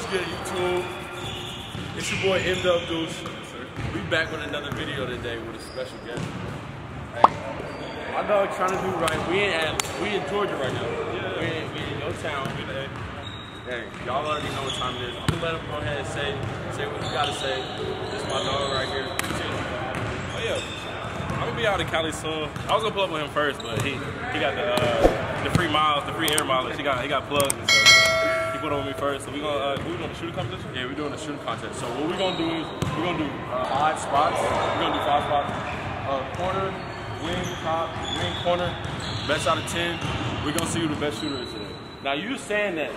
What's good, YouTube? It's your boy M Dub Duce. We back with another video today with a special guest. Hey, my dog trying to do right. We in at, we in Georgia right now. We in, we in your town. Hey, y'all already know what time it is. I'm gonna let him go ahead and say say what he gotta say. This is my dog right here. Oh yeah, I'm gonna be out in Cali soon. I was gonna pull up with him first, but he he got the uh, the free miles, the free air mileage. He got he got plugged and stuff. Put on me first. So we gonna uh, we doing the shooting competition. Yeah, we're doing a shooting contest. So what we're gonna do is we're gonna do uh, five spots. We're gonna do five spots. Uh, corner, wing, top, wing, corner. Best out of ten. We're gonna see who the best shooter is today. Now you saying that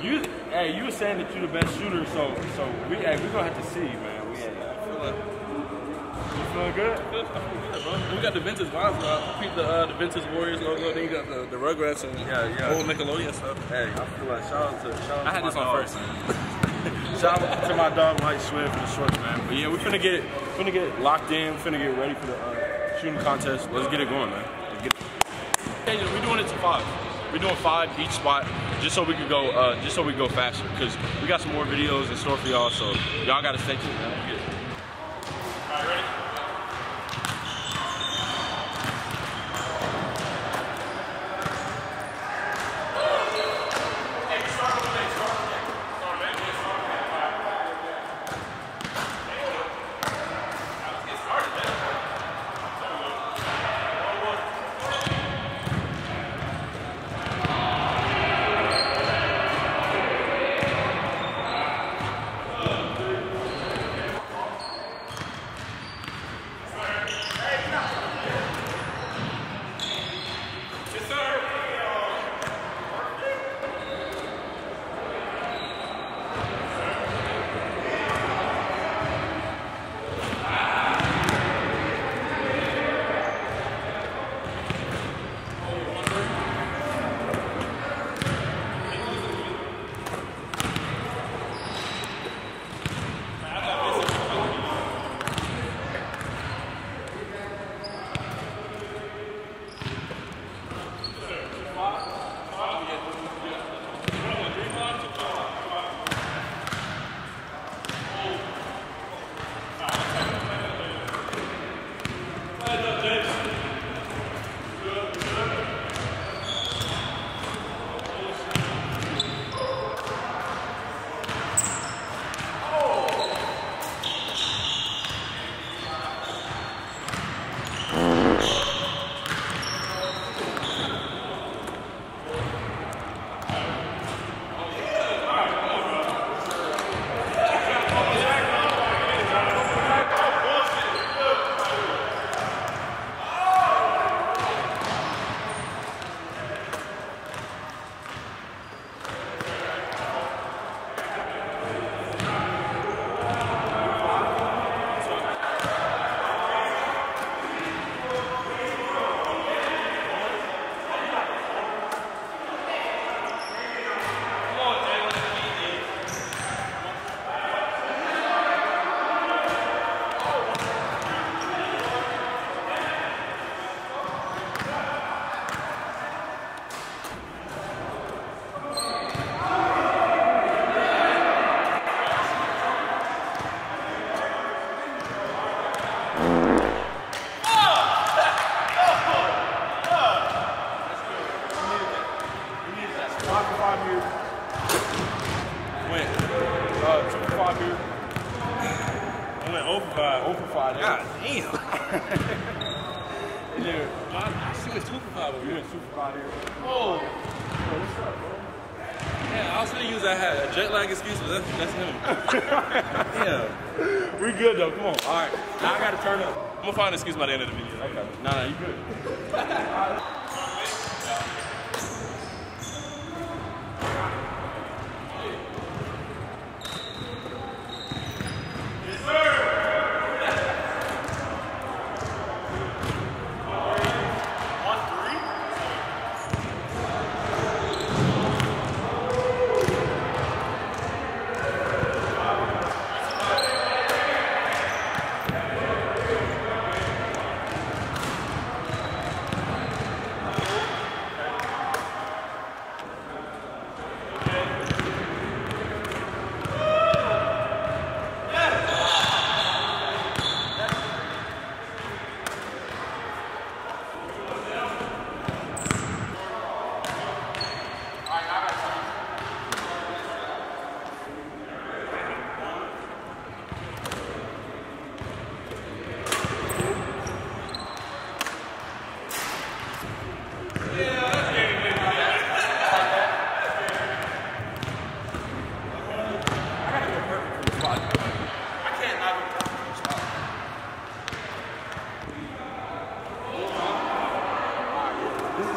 you hey you were saying that you're the best shooter. So so we hey we gonna have to see man. We hey, I feel like feeling good? I feel, I feel good, bro. We got the vintage vibes, bro. Keep the uh, the vintage Warriors logo. Then you got the, the Rugrats and Yeah, yeah. old Nickelodeon stuff. Hey, I feel like shout out to shout out I had to this my on first. shout out to my dog Mike Swift for the shorts, man. But yeah, we finna get finna get locked in. Finna get ready for the uh, shooting contest. Let's get it going, man. Let's get it. Hey, we're doing it to five. We're doing five each spot, just so we could go, uh, just so we go faster. Cause we got some more videos in store for y'all, so y'all gotta stay tuned, man. I went 0 for 5. 0 5. God damn. Then I, I see what's two for five over you went 2 for 5 here. Oh, Yo, what's up, bro? yeah. I was gonna use that hat, a jet lag excuse, but that's, that's him. yeah. We good though. Come on. All right. Now I gotta turn up. I'm gonna find an excuse by the end of the video. Okay. Nah, nah, you good.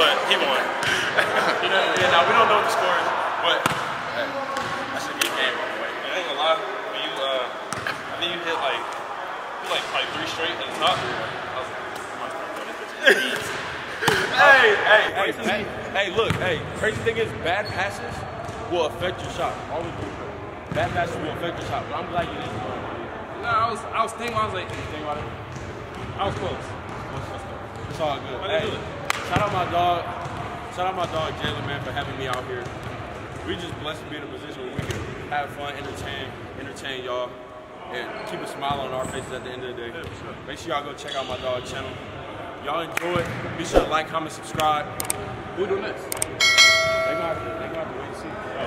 He won. you know, yeah, now we don't know what the score is, but hey, that's a good game, by the way. I ain't gonna lie. When you, uh, I think you hit like, you like probably three straight at the top. I was like, I'm not this. Hey, hey, hey, hey, hey, look, hey, crazy thing is bad passes will affect your shot. Always do. Bad passes will affect your shot, but I'm glad you didn't. No, I was, I was thinking, I was like, Think about it. I was close. It's all good. Hey? Shout out my dog. Shout out my dog Jalen, man, for having me out here. We just blessed to be in a position where we can have fun, entertain, entertain y'all, and keep a smile on our faces at the end of the day. Make sure y'all go check out my dog channel. Y'all enjoy it. Be sure to like, comment, subscribe. Who doing this? They gonna have to, they gonna have to wait and see. Oh,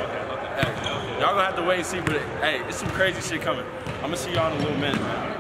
hey, y'all gonna have to wait and see, but hey, it's some crazy shit coming. I'm gonna see y'all in a little minute, man.